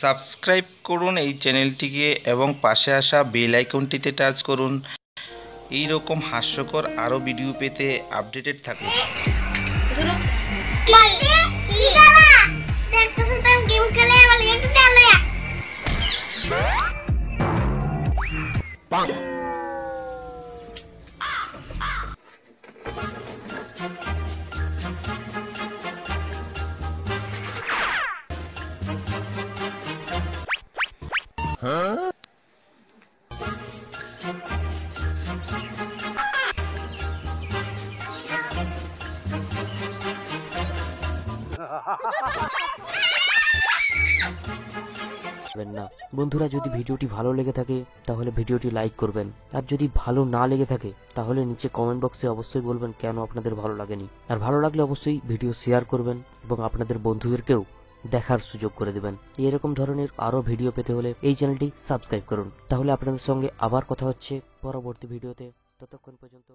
Subscribe করুন এই চ্যানেলটিকে এবং পাশে আসা বেল আইকনটিতে টাচ করুন। এই রকম হাস্যকর আরও ভিডিও পেতে আপডেটেড থাকুন। গেম না। বন্ধুরা, যদি ভিডিওটি ভালো লেগে থাকে, তাহলে ভিডিওটি লাইক করবেন। আর যদি ভালো না লেগে থাকে, তাহলে নিচে কমেন্ট বক্সে অবশ্যই বলবেন কেন আপনাদের ভালো লাগেনি। আর ভালো লাগলে অবশ্যই ভিডিও শেয়ার করবেন এবং আপনাদের বন্ধুদেরকেও দেখার সুযোগ করে দেবেন। এরকম ধরনের আরও ভিডিও পেতে হলে এই চ্যানেলটি সাবস্ক্রাইব করুন। তাহলে আপনাদের সঙ্গে আবার কথা হচ্ছে পরবর্তী ভিডিওতে। ততক্ষণ পর্যন্ত